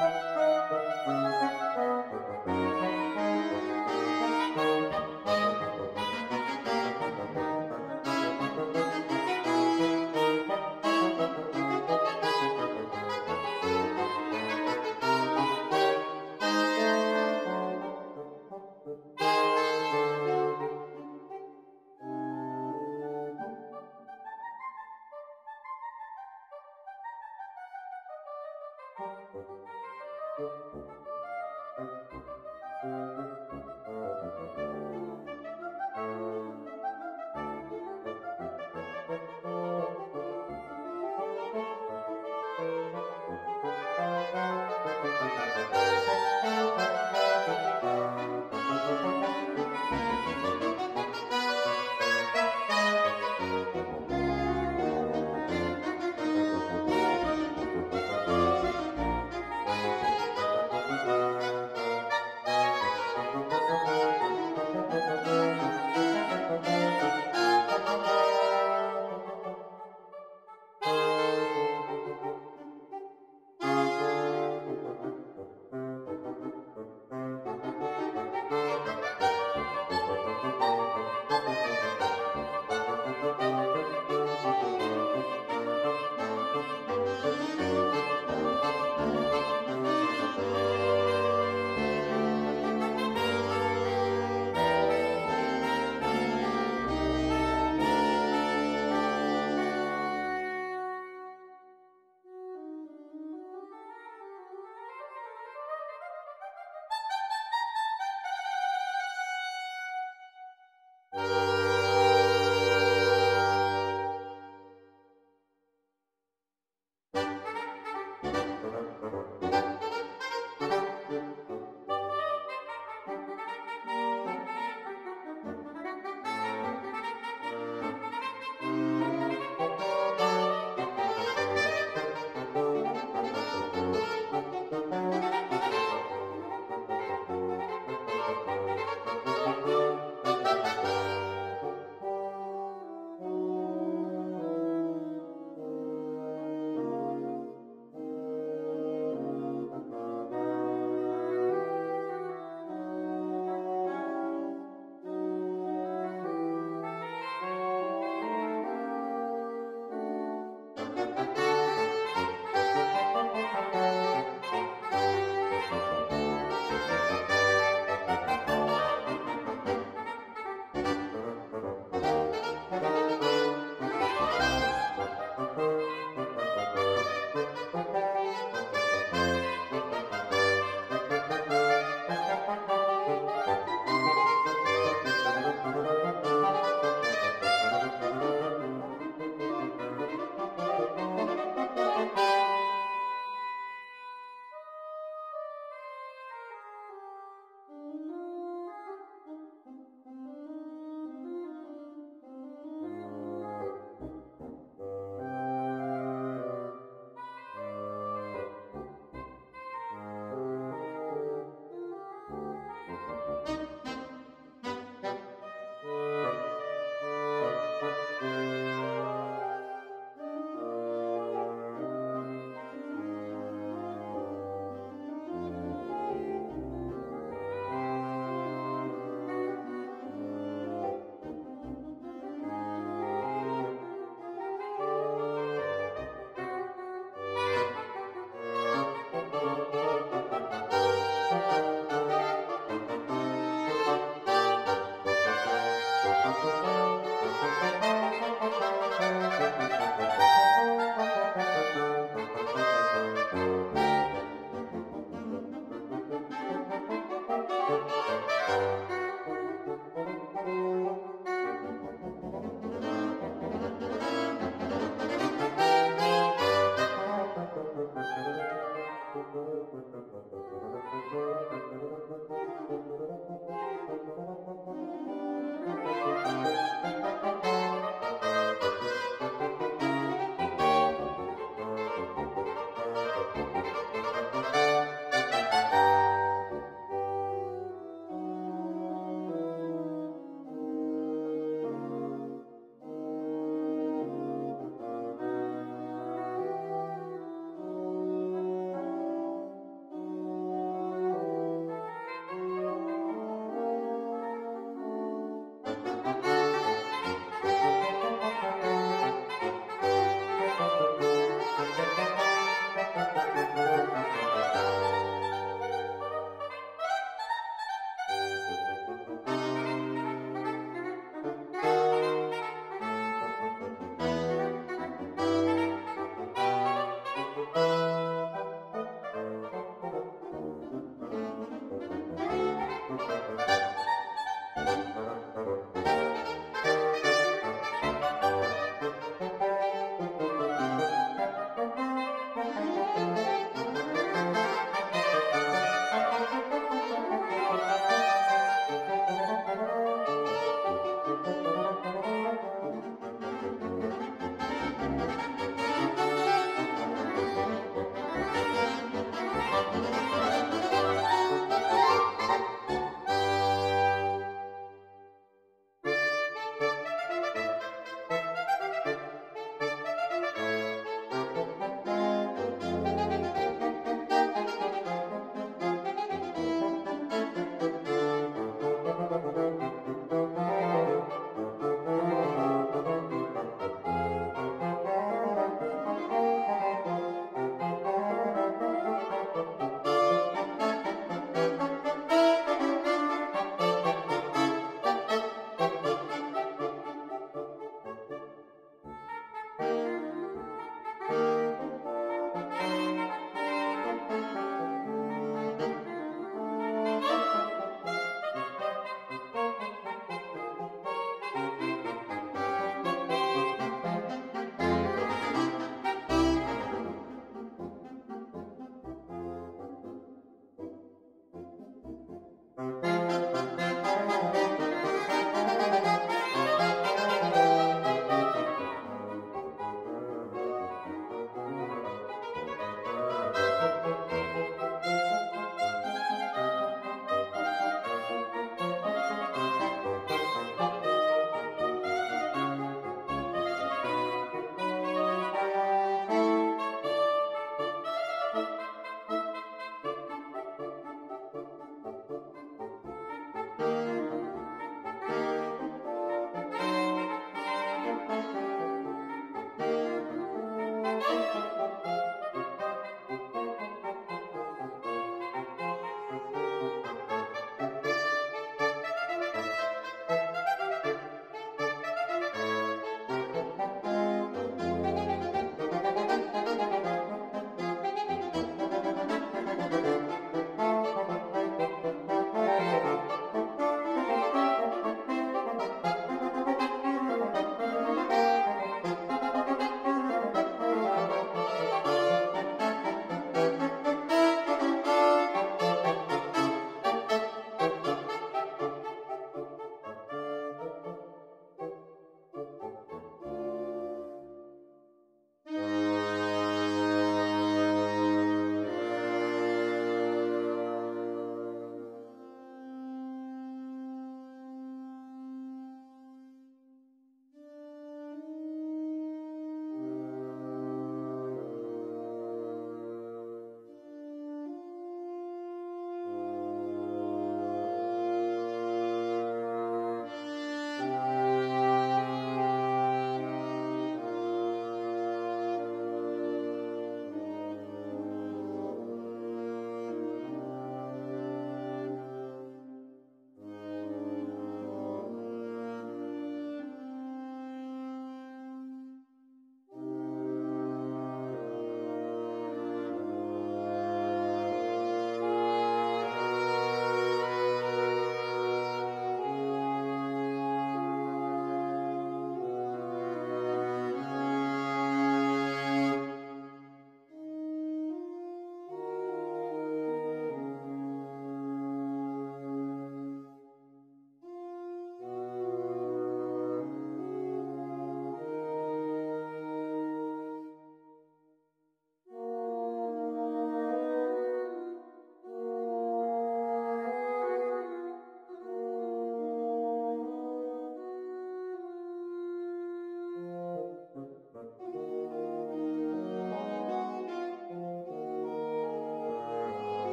Música Música